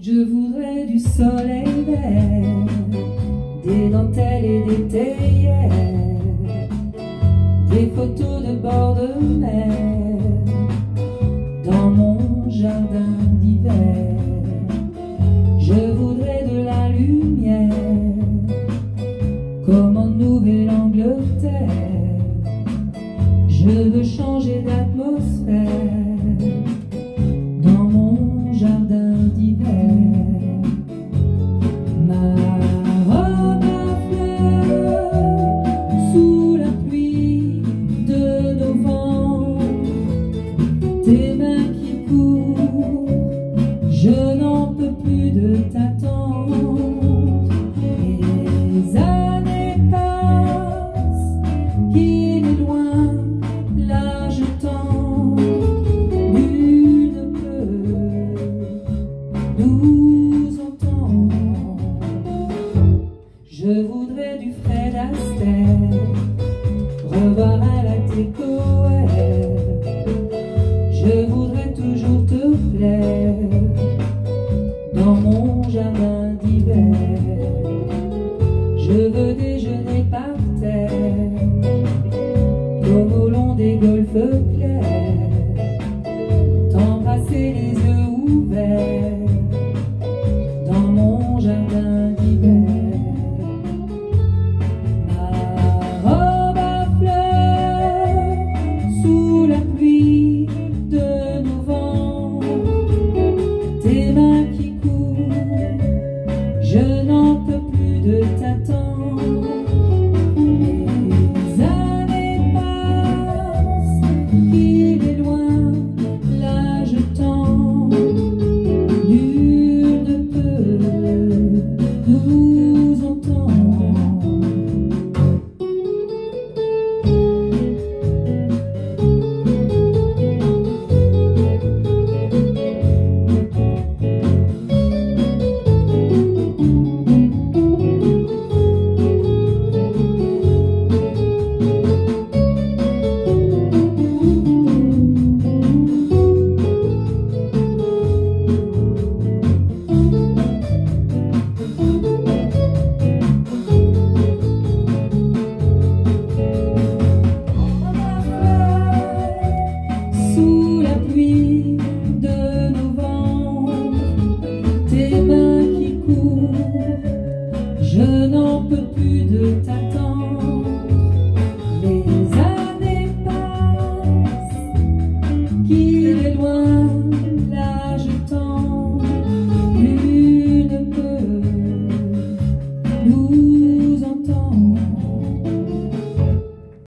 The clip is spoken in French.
Je voudrais du soleil vert, des dentelles et des théières, des photos de bord de mer Je veux changer d'atmosphère dans mon jardin d'hiver. Ma robe à fleurs sous la pluie de novembre, tes mains qui courent, je n'en peux plus de t'attendre. Je voudrais du Fred Astaire, revoir à la TCOR. Je voudrais toujours te plaire dans mon jardin d'hiver. Je veux déjeuner par terre, comme au long des golfes clairs, de de t'attendre. Les années passent, qu'il est loin,